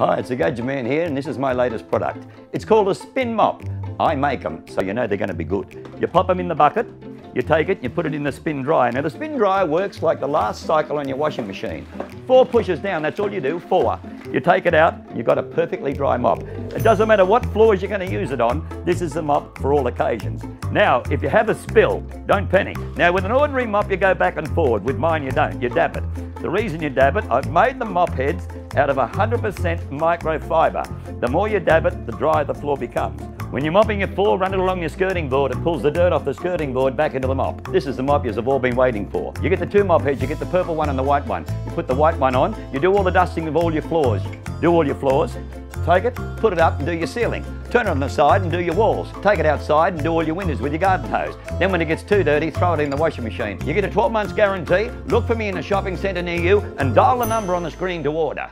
Hi, it's the Gadget Man here, and this is my latest product. It's called a spin mop. I make them, so you know they're going to be good. You pop them in the bucket, you take it, you put it in the spin dryer. Now the spin dryer works like the last cycle on your washing machine. Four pushes down, that's all you do, four. You take it out, you've got a perfectly dry mop. It doesn't matter what floors you're going to use it on, this is the mop for all occasions. Now, if you have a spill, don't panic. Now with an ordinary mop you go back and forward, with mine you don't, you dab it. The reason you dab it, I've made the mop heads out of 100% microfiber. The more you dab it, the drier the floor becomes. When you're mopping your floor, run it along your skirting board. It pulls the dirt off the skirting board back into the mop. This is the mop you've all been waiting for. You get the two mop heads, you get the purple one and the white one. You put the white one on, you do all the dusting of all your floors. Do all your floors, take it, put it up and do your ceiling. Turn it on the side and do your walls. Take it outside and do all your windows with your garden hose. Then when it gets too dirty, throw it in the washing machine. You get a 12 months guarantee. Look for me in a shopping centre near you and dial the number on the screen to order.